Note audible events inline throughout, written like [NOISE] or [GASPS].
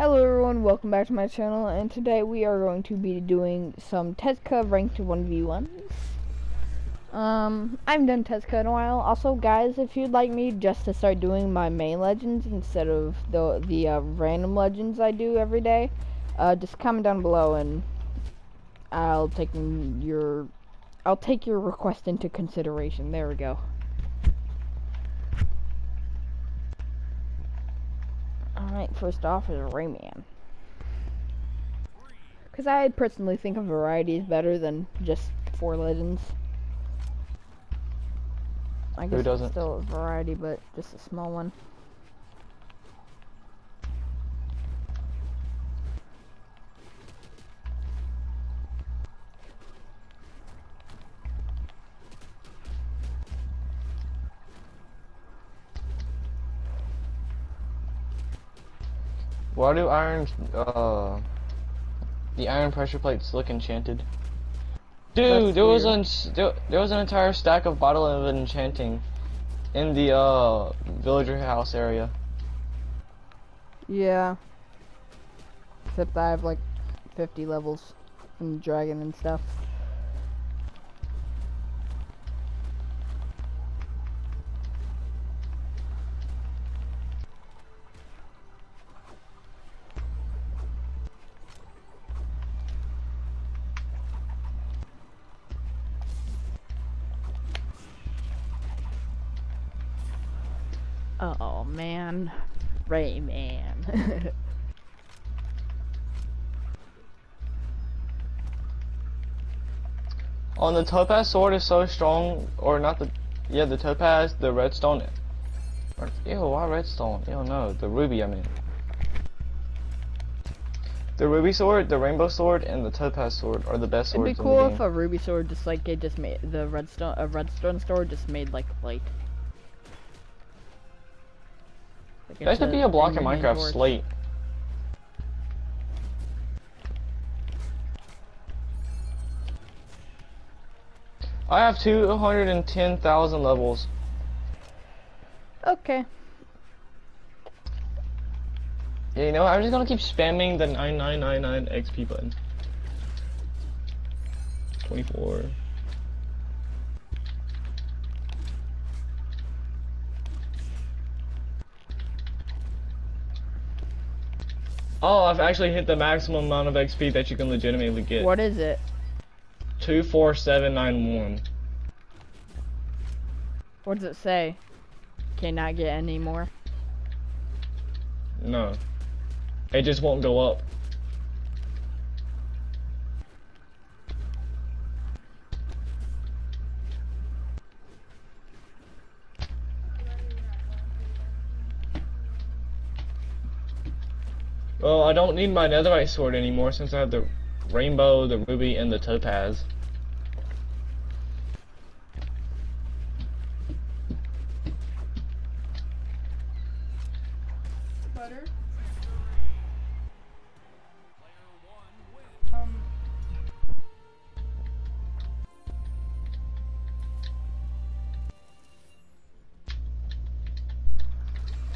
Hello everyone, welcome back to my channel, and today we are going to be doing some Tezca ranked 1v1s. Um, I haven't done Tezca in a while. Also, guys, if you'd like me just to start doing my main legends instead of the, the uh, random legends I do every day, uh, just comment down below and I'll take your, I'll take your request into consideration. There we go. Alright, first off is Rayman. Because I personally think a variety is better than just four legends. I guess Who doesn't? it's still a variety, but just a small one. Why do iron, uh, the iron pressure plates look enchanted? Dude, That's there was an there, there was an entire stack of bottle of enchanting in the uh villager house area. Yeah. Except I have like 50 levels from the dragon and stuff. Oh man, Rayman. [LAUGHS] On the topaz sword is so strong, or not the, yeah, the topaz, the redstone. Ew, why redstone? Ew, no, the ruby. I mean, the ruby sword, the rainbow sword, and the topaz sword are the best swords. It'd be cool if a ruby sword just like it just made the redstone a redstone sword just made like light. That should be a block in Minecraft slate. I have 210,000 levels. Okay. Yeah, you know, what, I'm just gonna keep spamming the 9999 XP button. 24. Oh, I've actually hit the maximum amount of XP that you can legitimately get. What is it? 24791. What does it say? Cannot get any more. No. It just won't go up. Don't need my netherite sword anymore since I have the rainbow, the ruby, and the topaz. butter. Um,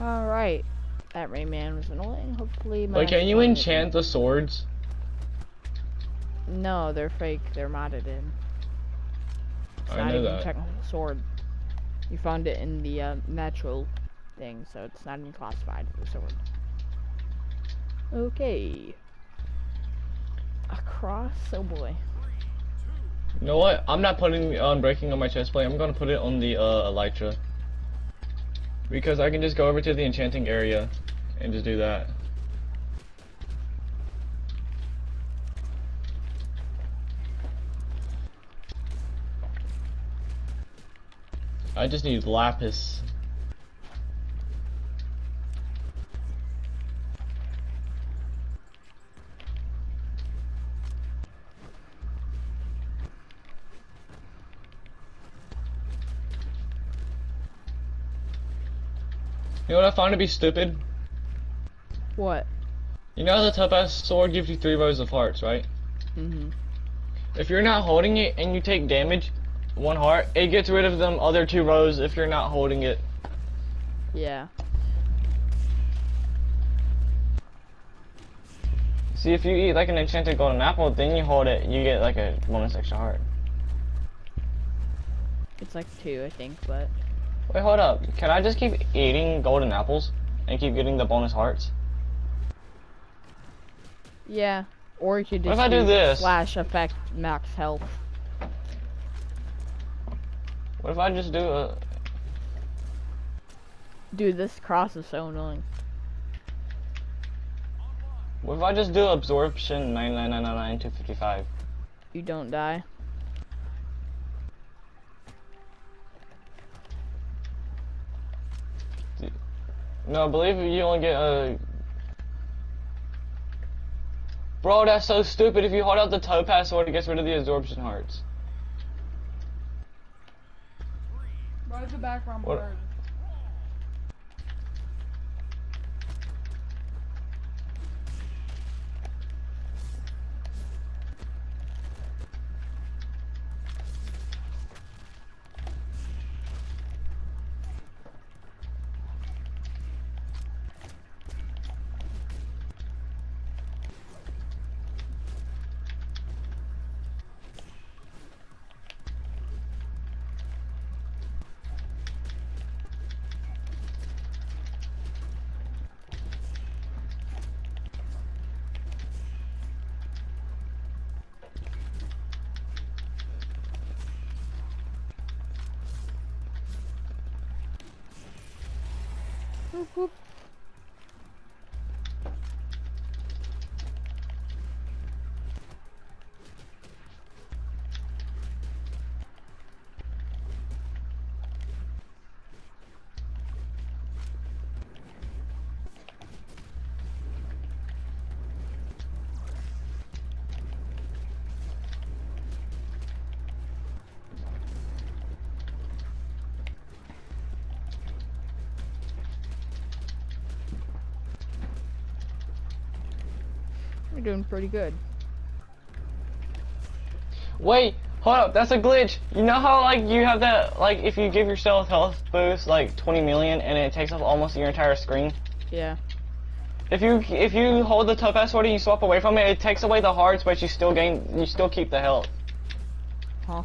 All right. That Rayman was annoying. Hopefully, my Like, can you enchant the swords? No, they're fake. They're modded in. It's I not know even that. a technical sword. You found it in the uh, natural thing, so it's not even classified as a sword. Okay. Across, oh boy. You know what? I'm not putting the unbreaking on my chest plate. I'm gonna put it on the uh, elytra. Because I can just go over to the enchanting area and just do that. I just need lapis. You know what I find to be stupid? What? You know the topaz sword gives you three rows of hearts, right? Mm-hmm. If you're not holding it and you take damage, one heart, it gets rid of them other two rows if you're not holding it. Yeah. See, if you eat like an enchanted golden apple, then you hold it, you get like a bonus extra heart. It's like two, I think, but Wait, hold up. Can I just keep eating golden apples and keep getting the bonus hearts? yeah. Or you could What if I do this? slash effect max health. What if I just do a... Dude, this cross is so annoying. What if I just do absorption 99999 255? You don't die. No, I believe you only get a... Bro, that's so stupid. If you hold out the topaz sword, it gets rid of the absorption hearts. Why is the background blurred? Uhum. You're doing pretty good. Wait, hold up, that's a glitch. You know how like you have that like if you give yourself health boost like 20 million and it takes up almost your entire screen. Yeah. If you if you hold the topaz sword and you swap away from it, it takes away the hearts, but you still gain you still keep the health. Huh.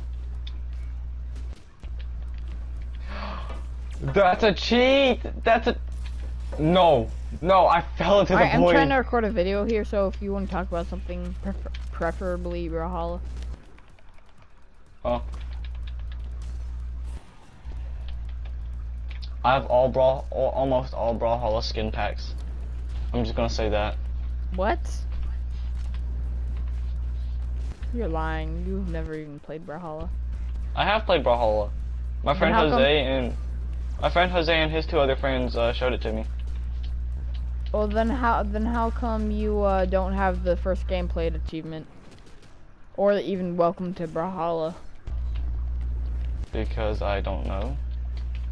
[GASPS] That's a cheat. That's a no, no. I fell into the Alright, I'm void. trying to record a video here, so if you want to talk about something, prefer preferably Brawlhalla. Oh. I have all brawl, all, almost all Brawlhalla skin packs. I'm just gonna say that. What? You're lying. You've never even played Brawlhalla. I have played Brawlhalla. My friend come- Jose and my friend Jose and his two other friends uh, showed it to me. Well, then how then how come you uh, don't have the first game played achievement, or even welcome to Brawlhalla? Because I don't know.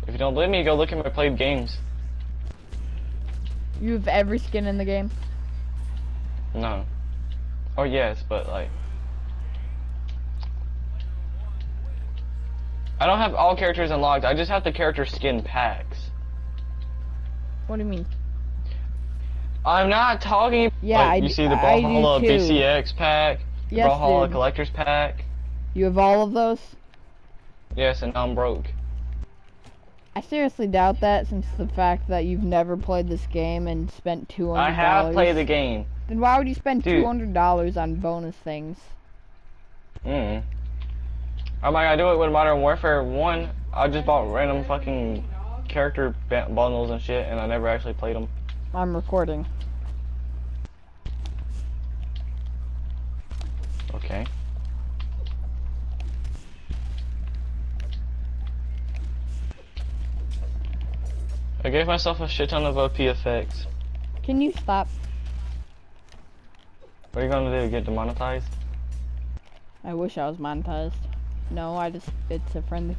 If you don't believe me, go look at my played games. You have every skin in the game. No. Oh yes, but like. I don't have all characters unlocked. I just have the character skin packs. What do you mean? I'm not talking. Yeah, like, I you d- see the do Brawlhalla. BCX pack, the Yes, Brawlhalla. Collector's pack. You have all of those? Yes, and I'm broke. I seriously doubt that, since the fact that you've never played this game and spent two hundred I have played the game. Then why would you spend two hundred dollars on bonus things? Mm. I'm like, I do it with Modern Warfare 1. I just bought random fucking character bundles and shit, and I never actually played them. I'm recording. Okay. I gave myself a shit ton of OP effects. Can you stop? What are you gonna do? Get demonetized? I wish I was monetized. No, I just it's a friendly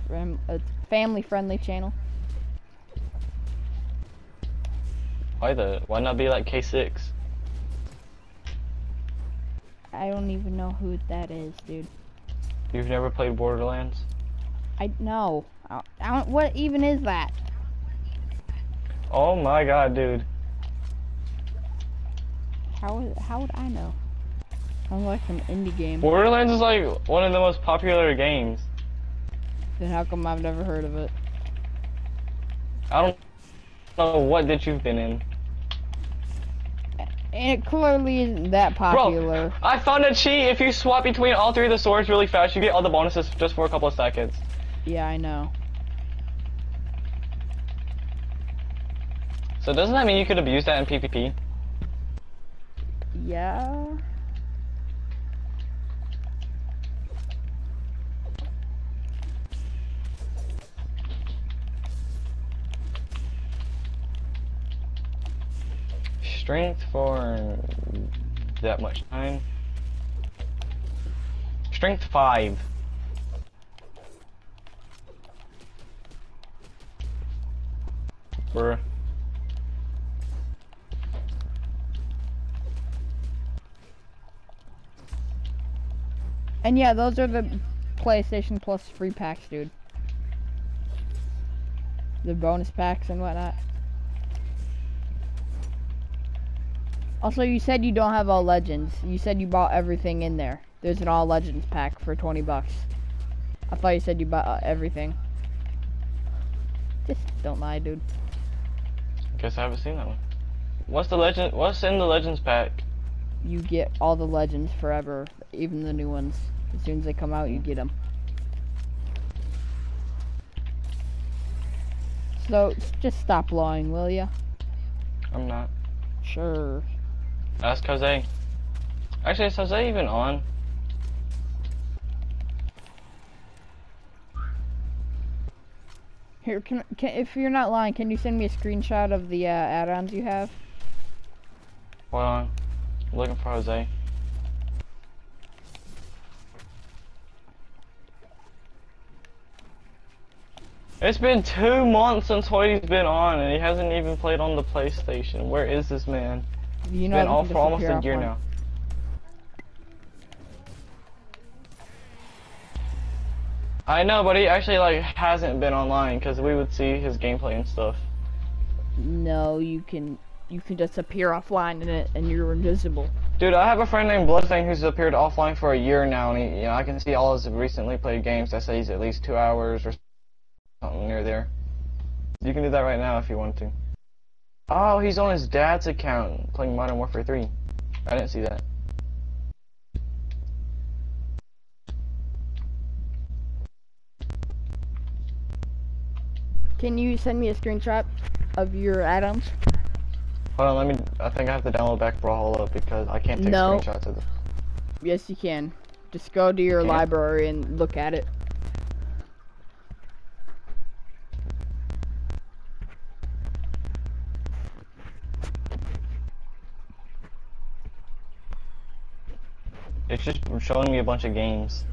a family friendly channel. Why the? Why not be like K6? I don't even know who that is, dude. You've never played Borderlands? I know. I, I don't, what even is that? Oh my god, dude. How would how would I know? Sounds like an indie game. Borderlands is like one of the most popular games. Then how come I've never heard of it? I don't know what ditch you've been in. And it clearly isn't that popular. Bro, I found a cheat. If you swap between all three of the swords really fast, you get all the bonuses just for a couple of seconds. Yeah, I know. So doesn't that mean you could abuse that in PvP? Yeah. Strength for that much time. Strength 5. Bruh. And yeah, those are the PlayStation Plus free packs, dude. The bonus packs and whatnot. Also, you said you don't have all legends. You said you bought everything in there. There's an all legends pack for 20 bucks. I thought you said you bought uh, everything. Just don't lie, dude. I guess I haven't seen that one. What's the legend? What's in the legends pack? You get all the legends forever, even the new ones. As soon as they come out, you get them. So, just stop lying, will ya? I'm not. Sure. Ask Jose. Actually, is Jose even on? Here, can, can if you're not lying, can you send me a screenshot of the uh, add-ons you have? Hold on. I'm looking for Jose. It's been two months since Hoyt's been on, and he hasn't even played on the PlayStation. Where is this man? You know, been can for almost a year offline. now. I know, but he actually like hasn't been online because we would see his gameplay and stuff. No, you can you can just appear offline in it, and you're invisible. Dude, I have a friend named Bloodthing who's appeared offline for a year now, and he, you know, I can see all his recently played games. that say he's at least two hours or something near there. You can do that right now if you want to. Oh, he's on his dad's account playing Modern Warfare 3. I didn't see that. Can you send me a screenshot of your add-ons? Hold on, let me. I think I have to download back Brawlhalla because I can't take No. screenshots of it. Yes, you can. Just go to your Can't? library and look at it. Just showing me a bunch of games.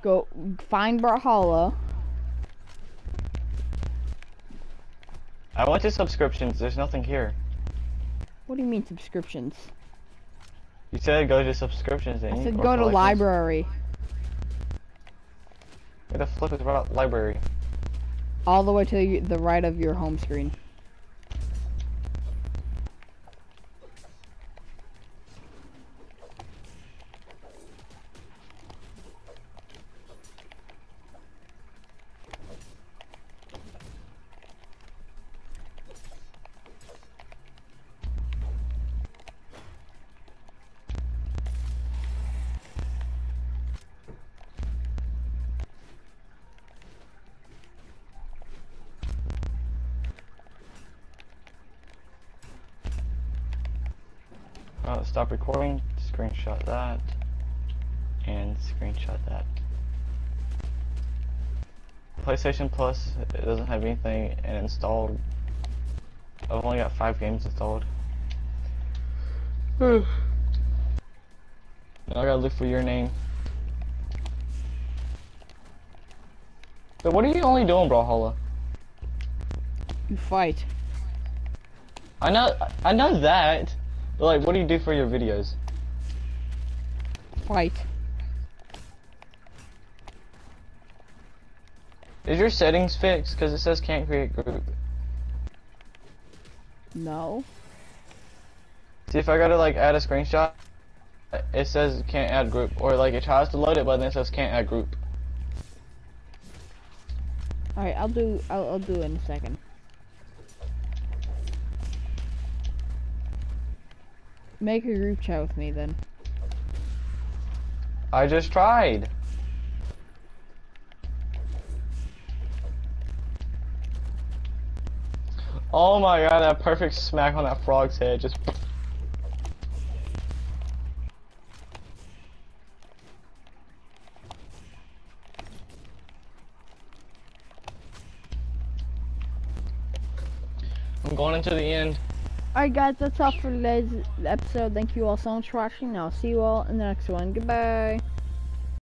Go find Brawlhalla. I went to subscriptions. There's nothing here. What do you mean subscriptions? You said go to subscriptions. I said go to library. Where the flip is about library? All the way to the right of your home screen. Stop recording, screenshot that, and screenshot that. PlayStation Plus, it doesn't have anything installed. I've only got five games installed. now I gotta look for your name. But what are you only doing, Brawlhalla? You fight. I know, I know that. Like, what do you do for your videos? Fight. Is your settings fixed? Because it says can't create group. No. See if I gotta like add a screenshot, it says can't add group, or like it tries to load it, but then it says can't add group. All right, I'll do. I'll, I'll do it in a second. Make a group chat with me then. I just tried. Oh my god, that perfect smack on that frog's head, just I'm going into the end. Alright guys, that's all for today's episode. Thank you all so much for watching. I'll see you all in the next one. Goodbye.